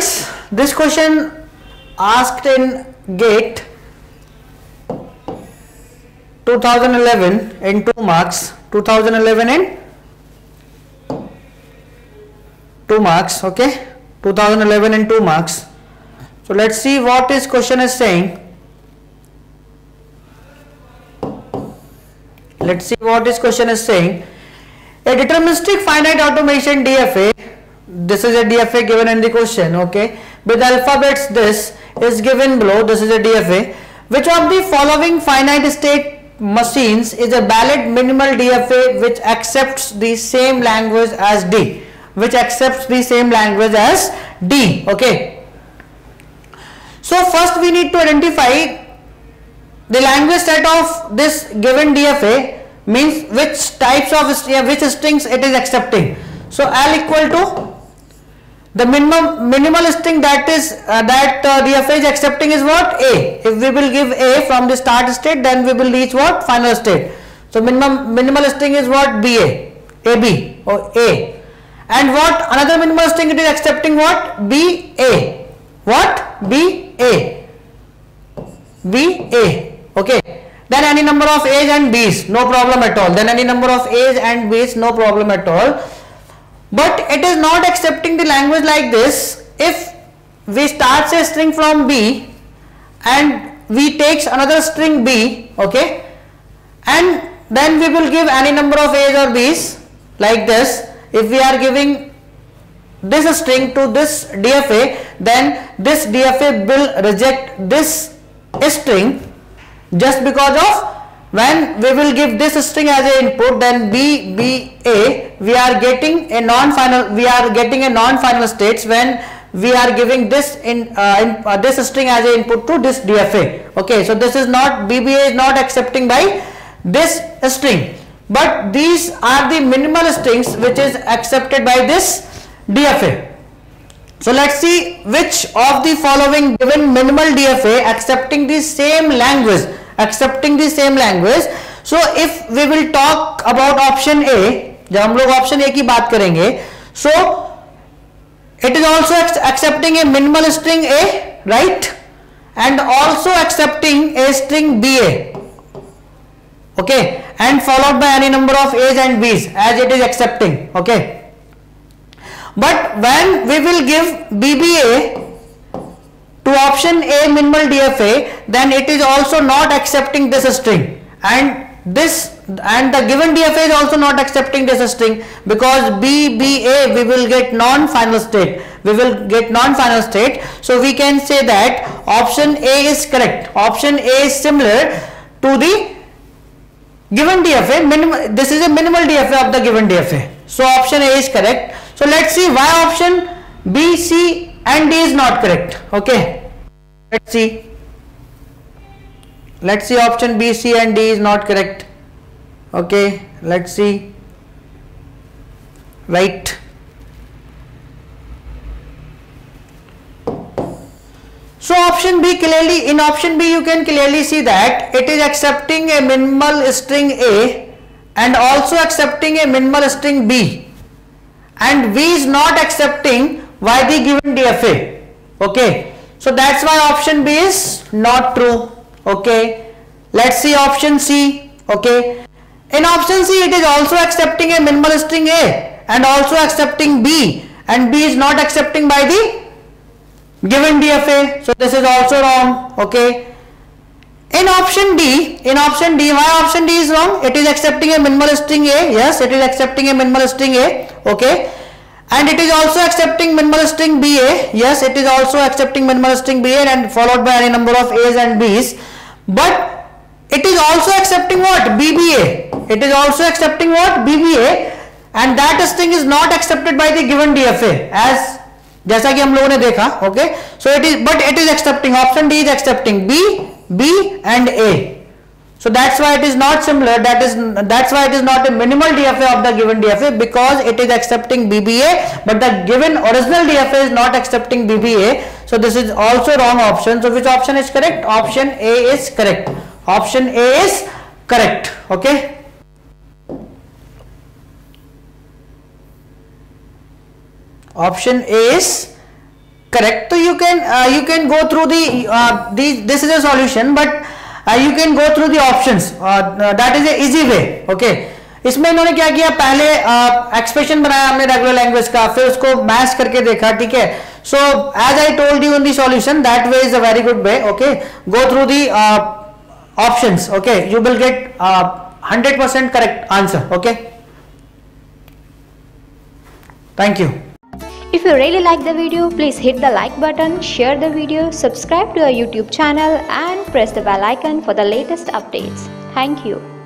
Students, this question asked in GATE 2011 in 2 marks, 2011 in 2 marks, okay, 2011 in 2 marks. So let's see what this question is saying. Let's see what this question is saying. A deterministic finite automaton DFA, this is a DFA given in the question, okay, with alphabets this is given below, this is a DFA. Which of the following finite state machines is a valid minimal DFA which accepts the same language as D, which accepts the same language as D, okay. So first we need to identify the language set of this given DFA means which types of which strings it is accepting. So L equal to the minimum minimal string that is uh, that uh, DFA is accepting is what A. If we will give A from the start state then we will reach what final state. So minimum minimal string is what BA, AB or A. And what another minimal string it is accepting what BA. What BA, BA. Okay. Then any number of A's and B's, no problem at all. Then any number of A's and B's, no problem at all. But it is not accepting the language like this. If we start a string from B and we takes another string B, okay, and then we will give any number of A's or B's like this. If we are giving this string to this DFA then this DFA will reject this string just because of when we will give this string as an input then B B A we are getting a non-final we are getting a non-final states when we are giving this in, uh, in uh, this string as an input to this DFA okay so this is not BBA is not accepting by this string. But these are the minimal strings which is accepted by this DFA. So let's see which of the following given minimal DFA accepting the same language, accepting the same language. So if we will talk about option A, जब हम लोग option A की बात करेंगे, so it is also accepting a minimal string A, right? And also accepting a string BA, okay? And followed by any number of A's and B's as it is accepting, okay? But when we will give BBA to option A minimal DFA, then it is also not accepting this string and this and the given DFA is also not accepting this string because BBA we will get non-final state. We will get non-final state. So we can say that option A is correct. Option A is similar to the given DFA. Minim this is a minimal DFA of the given DFA. So option A is correct. So let's see why option B, C and D is not correct. Okay. Let's see. Let's see option B, C and D is not correct. Okay. Let's see. Right. So option B clearly in option B you can clearly see that it is accepting a minimal string A and also accepting a minimal string B and V is not accepting Y the given DFA. Okay. So that's why option B is not true. Okay. Let's see option C. Okay. In option C it is also accepting a minimal string A and also accepting B and B is not accepting by the given DFA. So this is also wrong. Okay. In option D, in option D, why option D is wrong? It is accepting a minimal string A. Yes, it is accepting a minimal string A. Okay And it is also accepting minimal string BA. Yes, it is also accepting minimal string BA and followed by any number of A's and B's. But it is also accepting what? BBA. It is also accepting what? BBA. And that string is not accepted by the given DFA as जैसा कि हम लोगों ने देखा okay so it is but it is accepting option D is accepting B B and A. so that's why it is not similar. That is that's why it is not a minimal DFA of the given DFA because it is accepting BBA, but the given original DFA is not accepting BBA. So this is also wrong option. So which option is correct? Option A is correct. Option A is correct. Okay. Option A is correct so you can uh, you can go through the uh, the this is a solution but uh, you can go through the options. Uh, uh, that is a easy way okay? इसमें इन्होंने क्या किया? पहले uh, expression बनाया हमने regular language का फिर उसको मैच करके देखा ठीक है? So as I told you in the solution that way is a very good way okay go through the options okay you will get 100 percent correct answer okay thank you if you really like the video, please hit the like button, share the video, subscribe to our YouTube channel and press the bell icon for the latest updates. Thank you.